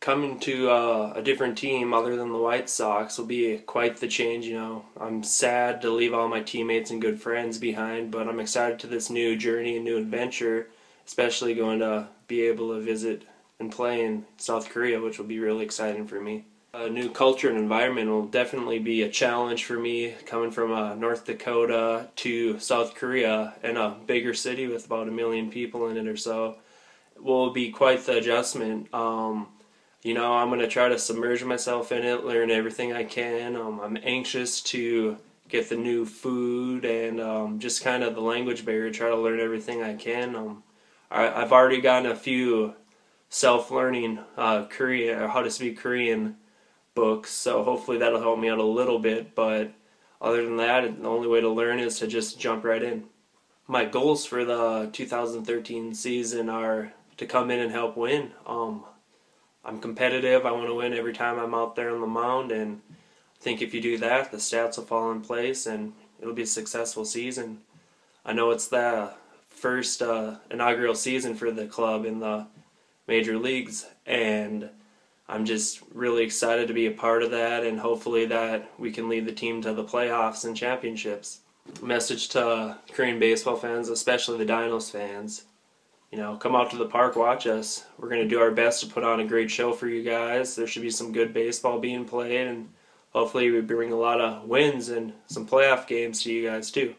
coming to uh, a different team other than the White Sox will be quite the change. You know, I'm sad to leave all my teammates and good friends behind, but I'm excited to this new journey and new adventure, especially going to be able to visit and play in South Korea, which will be really exciting for me. A new culture and environment will definitely be a challenge for me coming from uh, North Dakota to South Korea and a bigger city with about a million people in it or so. Will be quite the adjustment. Um, you know, I'm going to try to submerge myself in it, learn everything I can. Um, I'm anxious to get the new food and um, just kind of the language barrier, try to learn everything I can. Um, I, have already gotten a few self-learning uh, Korean, or how to speak Korean books, so hopefully that'll help me out a little bit, but other than that, the only way to learn is to just jump right in. My goals for the 2013 season are to come in and help win. Um, I'm competitive. I want to win every time I'm out there on the mound, and I think if you do that, the stats will fall in place, and it'll be a successful season. I know it's the first uh, inaugural season for the club in the major leagues, and I'm just really excited to be a part of that, and hopefully that we can lead the team to the playoffs and championships. Message to Korean baseball fans, especially the Dinos fans you know, come out to the park, watch us. We're going to do our best to put on a great show for you guys. There should be some good baseball being played, and hopefully, we bring a lot of wins and some playoff games to you guys, too.